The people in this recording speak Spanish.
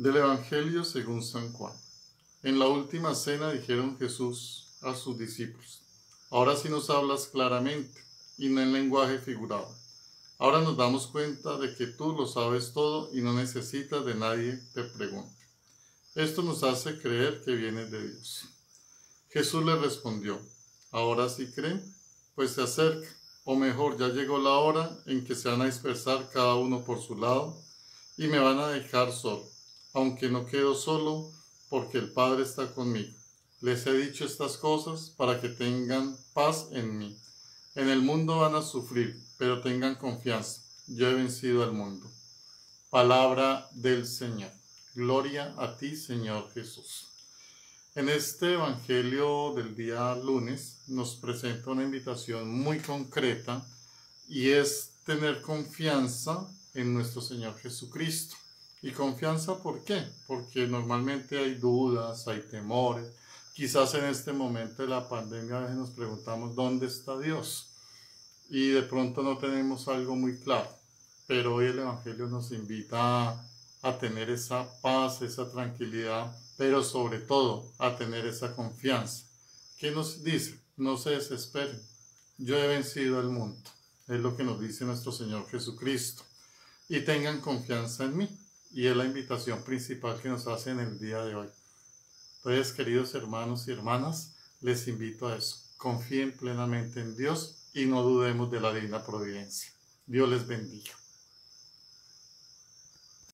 Del Evangelio según San Juan. En la última cena dijeron Jesús a sus discípulos, ahora sí nos hablas claramente y no en lenguaje figurado. Ahora nos damos cuenta de que tú lo sabes todo y no necesitas de nadie te pregunte. Esto nos hace creer que vienes de Dios. Jesús le respondió, ¿ahora sí creen? Pues se acerca, o mejor, ya llegó la hora en que se van a dispersar cada uno por su lado y me van a dejar solo aunque no quedo solo, porque el Padre está conmigo. Les he dicho estas cosas para que tengan paz en mí. En el mundo van a sufrir, pero tengan confianza. Yo he vencido al mundo. Palabra del Señor. Gloria a ti, Señor Jesús. En este Evangelio del día lunes nos presenta una invitación muy concreta y es tener confianza en nuestro Señor Jesucristo. Y confianza, ¿por qué? Porque normalmente hay dudas, hay temores. Quizás en este momento de la pandemia a veces nos preguntamos, ¿dónde está Dios? Y de pronto no tenemos algo muy claro. Pero hoy el Evangelio nos invita a, tener esa paz, esa tranquilidad, pero sobre todo a tener esa confianza. ¿Qué nos dice? No se desesperen. Yo he vencido el mundo. Es lo que nos dice nuestro Señor Jesucristo. Y tengan confianza en mí y es la invitación principal que nos hace en el día de hoy. Entonces, queridos hermanos y hermanas, les invito a eso. Confíen plenamente en Dios y no dudemos de la divina providencia. Dios les bendiga.